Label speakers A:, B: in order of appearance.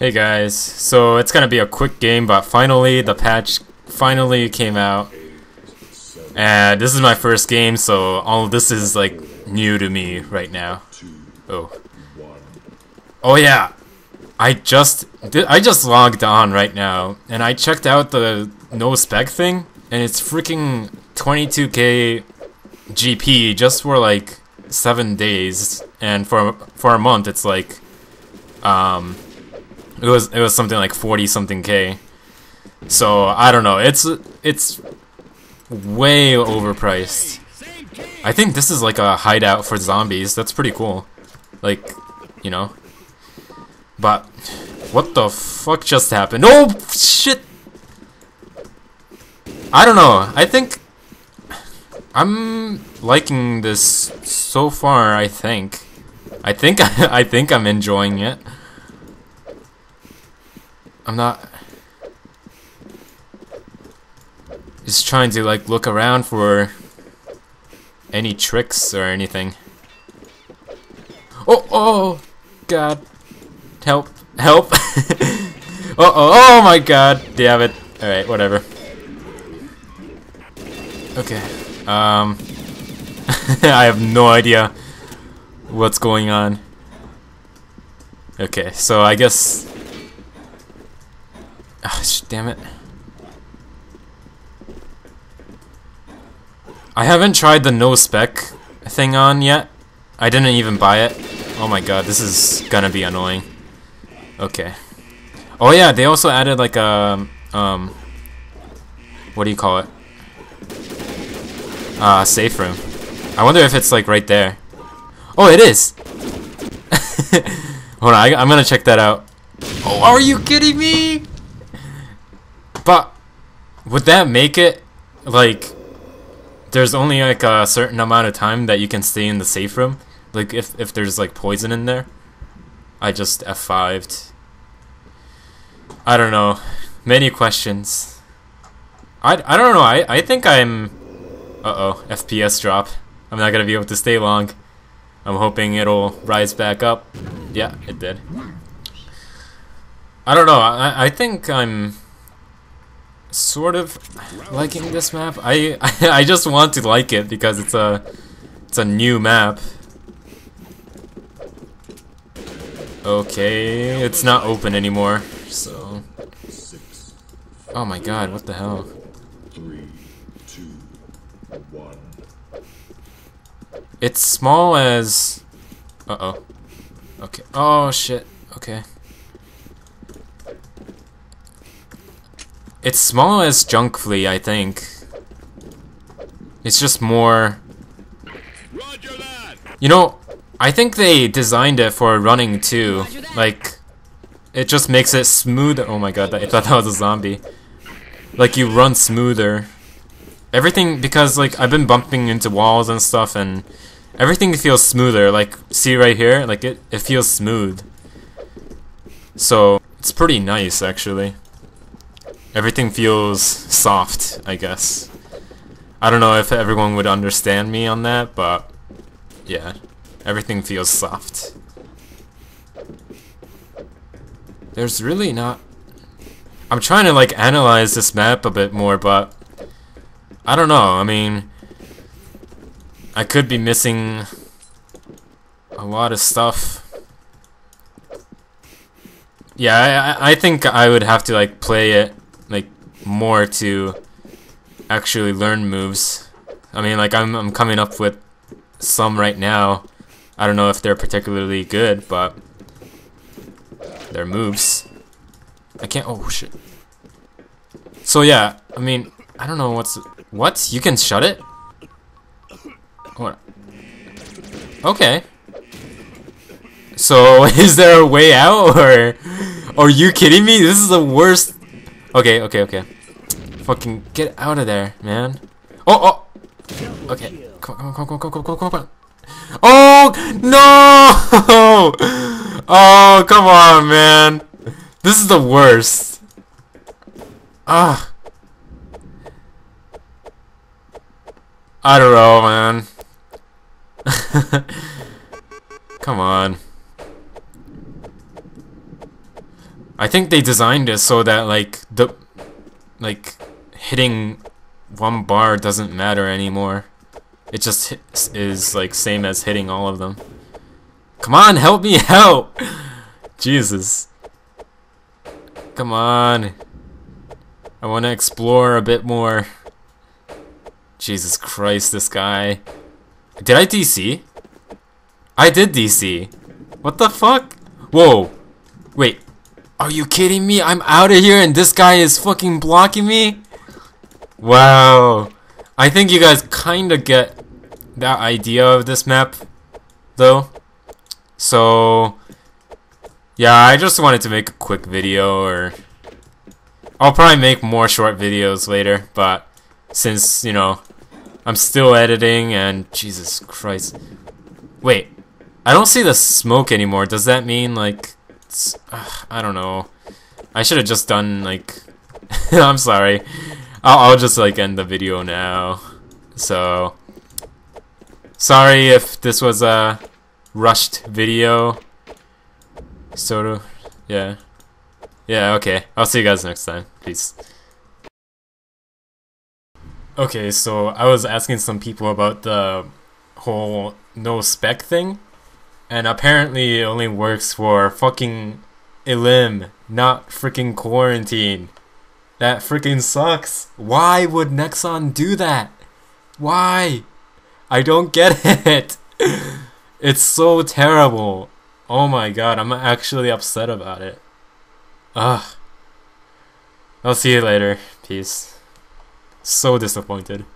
A: Hey guys, so it's gonna be a quick game, but finally the patch finally came out. And this is my first game, so all this is like new to me right now. Oh. Oh yeah. I just I just logged on right now and I checked out the no spec thing and it's freaking 22k GP just for like 7 days and for for a month it's like um it was it was something like 40 something k. So, I don't know. It's it's way overpriced. I think this is like a hideout for zombies. That's pretty cool. Like, you know. But what the fuck just happened? Oh shit. I don't know. I think I'm liking this so far, I think. I think I think I'm enjoying it. I'm not just trying to like look around for any tricks or anything. Oh, oh, God. Help, help. uh oh, oh my god, damn it. Alright, whatever. Okay, um, I have no idea what's going on. Okay, so I guess Oh, damn it. I haven't tried the no spec thing on yet. I didn't even buy it. Oh my god, this is gonna be annoying. Okay. Oh yeah, they also added like a um what do you call it? Uh safe room. I wonder if it's like right there. Oh, it is. Hold on, I, I'm gonna check that out. Oh, are you kidding me? But would that make it like there's only like a certain amount of time that you can stay in the safe room? Like if if there's like poison in there? I just F5'd. I don't know. Many questions. I, I don't know. I, I think I'm... Uh-oh. FPS drop. I'm not gonna be able to stay long. I'm hoping it'll rise back up. Yeah, it did. I don't know. I, I think I'm sort of liking this map. I, I just want to like it because it's a it's a new map. Okay, it's not open anymore, so. Oh my god, what the hell? It's small as. Uh oh. Okay. Oh shit. Okay. It's small as Junk Flea, I think. It's just more... You know, I think they designed it for running too. Like, it just makes it smooth. Oh my god, I thought that was a zombie. Like, you run smoother. Everything, because, like, I've been bumping into walls and stuff, and everything feels smoother. Like, see right here? Like, it, it feels smooth. So, it's pretty nice, actually. Everything feels soft, I guess. I don't know if everyone would understand me on that, but yeah, everything feels soft. There's really not... I'm trying to like analyze this map a bit more, but I don't know, I mean... I could be missing a lot of stuff. Yeah, I, I think I would have to like play it more to actually learn moves. I mean, like I'm I'm coming up with some right now. I don't know if they're particularly good, but they're moves. I can't. Oh shit. So yeah, I mean, I don't know what's what. You can shut it. What? Okay. So is there a way out, or are you kidding me? This is the worst Okay, okay, okay. Fucking get out of there, man. Oh, oh! Okay. Come on, come on, come on, come on, come on, come on. Oh, no! Oh, come on, man. This is the worst. Ah. I don't know, man. come on. I think they designed it so that like the like hitting one bar doesn't matter anymore. It just is like same as hitting all of them. Come on, help me out! Jesus. Come on. I want to explore a bit more. Jesus Christ, this guy. Did I DC? I did DC. What the fuck? Whoa. Wait. Are you kidding me? I'm out of here and this guy is fucking blocking me? Wow. I think you guys kinda get that idea of this map, though. So, yeah, I just wanted to make a quick video, or I'll probably make more short videos later, but since, you know, I'm still editing and Jesus Christ. Wait, I don't see the smoke anymore. Does that mean, like, uh, I don't know. I should have just done, like, I'm sorry. I'll, I'll just, like, end the video now. So, sorry if this was a rushed video. Sort of, yeah. Yeah, okay. I'll see you guys next time. Peace. Okay, so I was asking some people about the whole no spec thing, and apparently it only works for fucking Elim, not freaking quarantine. That freaking sucks. Why would Nexon do that? Why? I don't get it. It's so terrible. Oh my god, I'm actually upset about it. Ugh. I'll see you later. Peace. So disappointed.